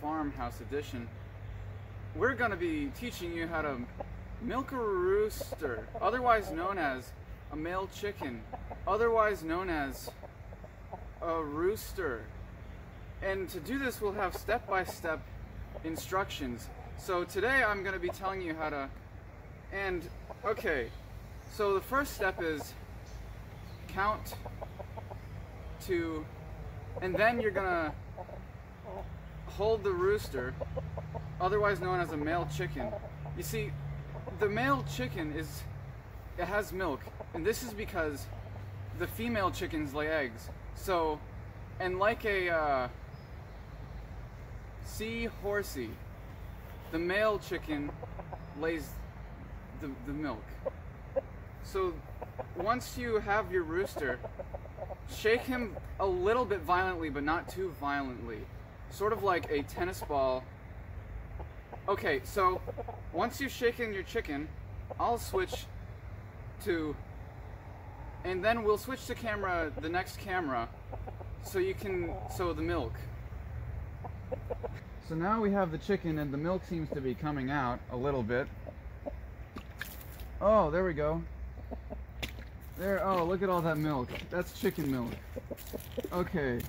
Farmhouse Edition, we're going to be teaching you how to milk a rooster, otherwise known as a male chicken, otherwise known as a rooster. And to do this, we'll have step-by-step instructions. So today I'm going to be telling you how to, and okay, so the first step is count to, and then you're gonna hold the rooster, otherwise known as a male chicken. You see, the male chicken is, it has milk, and this is because the female chickens lay eggs. So, and like a uh, sea horsey, the male chicken lays the, the milk. So once you have your rooster, shake him a little bit violently, but not too violently. Sort of like a tennis ball. Okay, so once you've shaken your chicken, I'll switch to, and then we'll switch to camera, the next camera, so you can, so the milk. So now we have the chicken and the milk seems to be coming out a little bit. Oh, there we go. There, oh, look at all that milk. That's chicken milk. Okay.